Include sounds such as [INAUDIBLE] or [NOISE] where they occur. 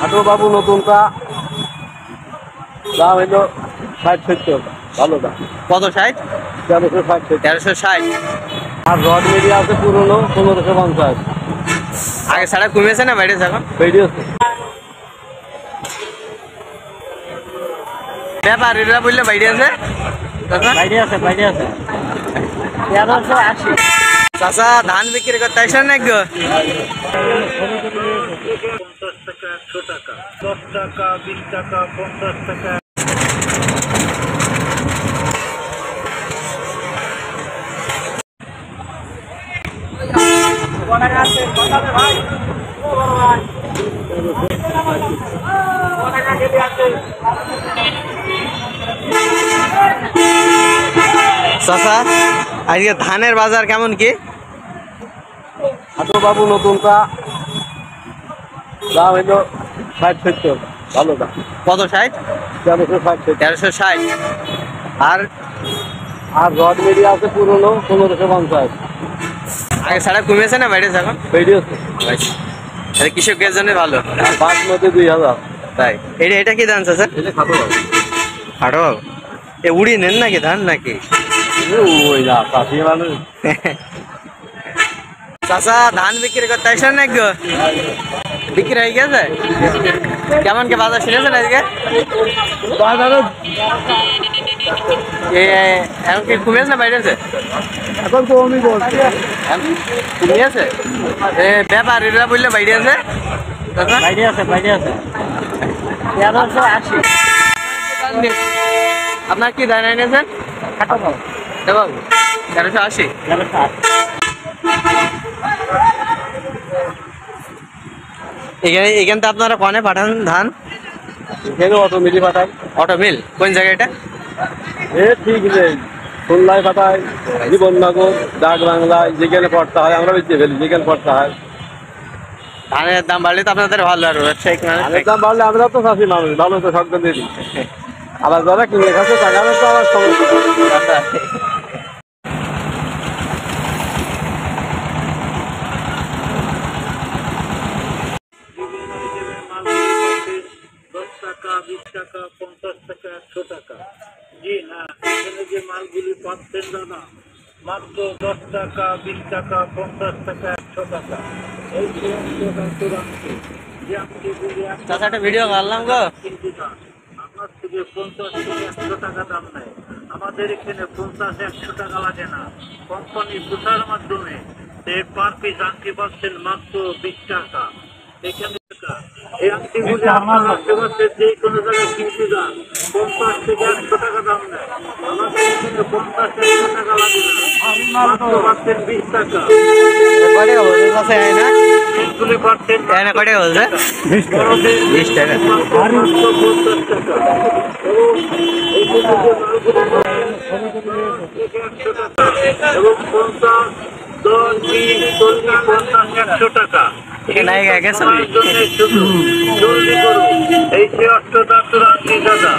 হাটো বাবু নতুনটা দাম হইল ষাট সত্তর। ভালো দাম। কত ষাট? তেরোশো ষাট তেরোশো ষাট। আর রড মিডিয়া আছে পুরনো পনেরোশো পঞ্চাশ। আগে ছাড়া কমেছে না বাইরে এখন ভিডিও ব্যাপারীরা বললে বাইরে আছে? বাইরে আছে বাইরে আছে। তেরোশো আশি। চাচা, ধান বিক্রি করতে আসেন না পঞ্চাশ টাকা টাকা দশ টাকা বিশ টাকা পঞ্চাশ টাকা চাচা, আজকে ধানের বাজার কেমন কি? হাটো বাবু নতুনটা দাম হইল ষাট সত্তর। ভালো দাম। কত ষাট? তেরোশো ষাট তেরোশো ষাট। আর? আর রড মিডিয়া আছে পুরনো পনেরোশো পঞ্চাশ। আগে ছাড়া কমেছে না বাইরে এখন ভিডিও এটা কৃষকের জন্য ভালো। আর বাসমতি দুই হাজার। তাই। এটা এটা কি ধান চাচা এটা হাটো বাবু এ উড়ি নেন নাকি ধান নাকি? ওই না চাষি মানুষ। [LAUGHS] চাচা ধান বিক্রি করতে আসেন না গো বিক্রি হয়ে গেছে কেমন কে বাজার শুনেছেন আজকে বাজারে এ এখন কি কমেছে না বাইরেছে এখন কমই বলছে কমিয়েছে এ ব্যাপারীরা বললে বাইরে আছে চাচা বাইরে আছে বাইরে আছে তেরোশো আশি আপনার কি ধান এনেছেন খাটো বাবু বাবু তেরোশো আশি তেরোশো আশি এখানে এখান থেকে আপনারা কনে পাঠান ধান? এখানে অটো মিলি পাঠায় অটো মিল কোন জায়গায় এটা? এ ঠিক নেই। খুলনায় পাঠায় জীবননগর ডাক বাংলায় যেখানে পড়তে হয় আমরা বেঁচে ফেলি যেখানে পড়তে হয়। ধানের দাম বাড়লে তো আপনাদের ভালো আর ব্যবসায়িক ধানের দাম বাড়লে আমরা তো চাষি মানুষ ভালো তো দিয়ে দিই। আবার যারা কিনে খাচ্ছে টাকা তো আমার সমস্যা দশ টাকা বিশ টাকা পঞ্চাশ টাকা একশো টাকা। জি হ্যাঁ এখানে যে মালগুলি পাচ্ছেন দাদা মাত্র দশ টাকা বিশ টাকা পঞ্চাশ টাকা একশো টাকা। এই একটা ভিডিও করলাম গো। কিন্তু না আপনার থেকে পঞ্চাশ থেকে একশো টাকা দাম নেয়। আমাদের এখানে পঞ্চাশ একশো টাকা লাগে না। কোম্পানি প্রচার মাধ্যমে পার পিস আংটি পাচ্ছেন মাত্র বিশ টাকা। এখানে টাকা। এই আংটিগুলি আপনার আশেপাশে যে কোনো জায়গায় কিনতে যান পঞ্চাশ থেকে একশো টাকা দাম নেয়। আমাদের এখানে পঞ্চাশ একশো টাকা লাগে না। মাত্র পাচ্ছেন বিশ টাকা। টাকা টাকা এবং পঞ্চাশ দশ বিশ চল্লিশ পঞ্চাশ একশো টাকা। এখানে গেছে এই যে চূড়ান্তি দাদা